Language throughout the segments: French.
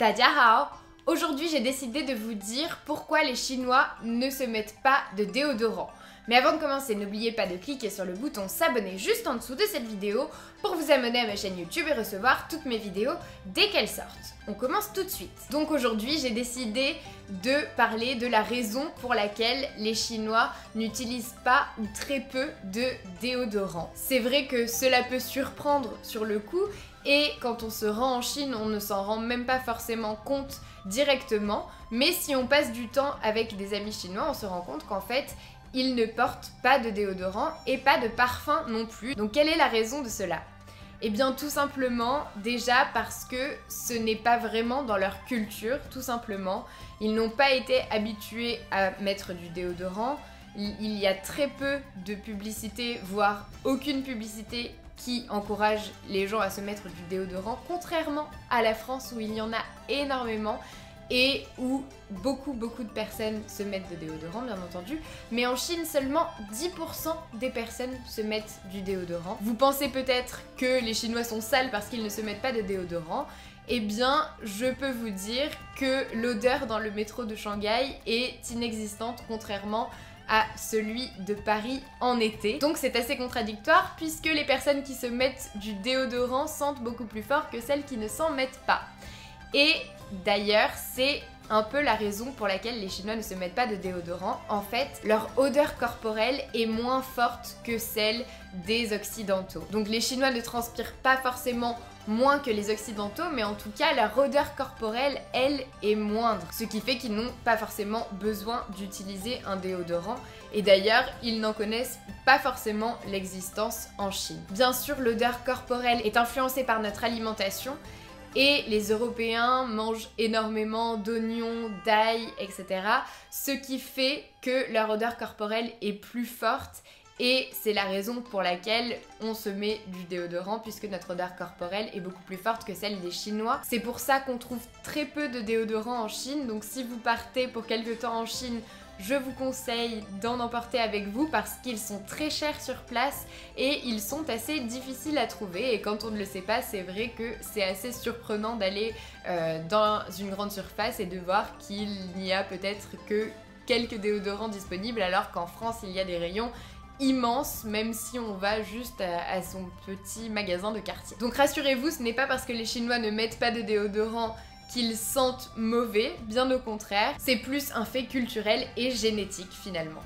Hao Aujourd'hui, j'ai décidé de vous dire pourquoi les Chinois ne se mettent pas de déodorant. Mais avant de commencer, n'oubliez pas de cliquer sur le bouton s'abonner juste en dessous de cette vidéo pour vous abonner à ma chaîne YouTube et recevoir toutes mes vidéos dès qu'elles sortent. On commence tout de suite. Donc aujourd'hui, j'ai décidé de parler de la raison pour laquelle les Chinois n'utilisent pas ou très peu de déodorant. C'est vrai que cela peut surprendre sur le coup et quand on se rend en Chine, on ne s'en rend même pas forcément compte directement, mais si on passe du temps avec des amis chinois, on se rend compte qu'en fait, ils ne portent pas de déodorant et pas de parfum non plus. Donc quelle est la raison de cela? Eh bien tout simplement déjà parce que ce n'est pas vraiment dans leur culture, tout simplement. Ils n'ont pas été habitués à mettre du déodorant. Il y a très peu de publicité, voire aucune publicité qui encourage les gens à se mettre du déodorant, contrairement à la France où il y en a énormément et où beaucoup beaucoup de personnes se mettent de déodorant bien entendu, mais en Chine seulement 10% des personnes se mettent du déodorant. Vous pensez peut-être que les Chinois sont sales parce qu'ils ne se mettent pas de déodorant, eh bien je peux vous dire que l'odeur dans le métro de Shanghai est inexistante contrairement à celui de Paris en été. Donc c'est assez contradictoire puisque les personnes qui se mettent du déodorant sentent beaucoup plus fort que celles qui ne s'en mettent pas. Et d'ailleurs, c'est un peu la raison pour laquelle les Chinois ne se mettent pas de déodorant. En fait, leur odeur corporelle est moins forte que celle des Occidentaux. Donc les Chinois ne transpirent pas forcément moins que les Occidentaux, mais en tout cas, leur odeur corporelle, elle, est moindre. Ce qui fait qu'ils n'ont pas forcément besoin d'utiliser un déodorant. Et d'ailleurs, ils n'en connaissent pas forcément l'existence en Chine. Bien sûr, l'odeur corporelle est influencée par notre alimentation, et les Européens mangent énormément d'oignons, d'ail, etc. Ce qui fait que leur odeur corporelle est plus forte et c'est la raison pour laquelle on se met du déodorant puisque notre odeur corporelle est beaucoup plus forte que celle des Chinois. C'est pour ça qu'on trouve très peu de déodorant en Chine. Donc si vous partez pour quelque temps en Chine, je vous conseille d'en emporter avec vous parce qu'ils sont très chers sur place et ils sont assez difficiles à trouver et quand on ne le sait pas c'est vrai que c'est assez surprenant d'aller euh, dans une grande surface et de voir qu'il n'y a peut-être que quelques déodorants disponibles alors qu'en France il y a des rayons immenses même si on va juste à, son petit magasin de quartier. Donc rassurez-vous, ce n'est pas parce que les Chinois ne mettent pas de déodorant qu'ils sentent mauvais, bien au contraire, c'est plus un fait culturel et génétique finalement.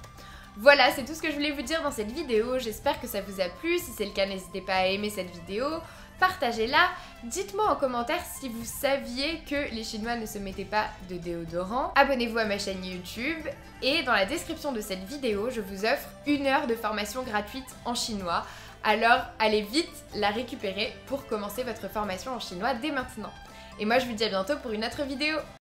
Voilà, c'est tout ce que je voulais vous dire dans cette vidéo, j'espère que ça vous a plu, si c'est le cas n'hésitez pas à aimer cette vidéo, partagez-la, dites-moi en commentaire si vous saviez que les Chinois ne se mettaient pas de déodorant, abonnez-vous à ma chaîne YouTube, et dans la description de cette vidéo, je vous offre une heure de formation gratuite en chinois, alors allez vite la récupérer pour commencer votre formation en chinois dès maintenant. Et moi je vous dis à bientôt pour une autre vidéo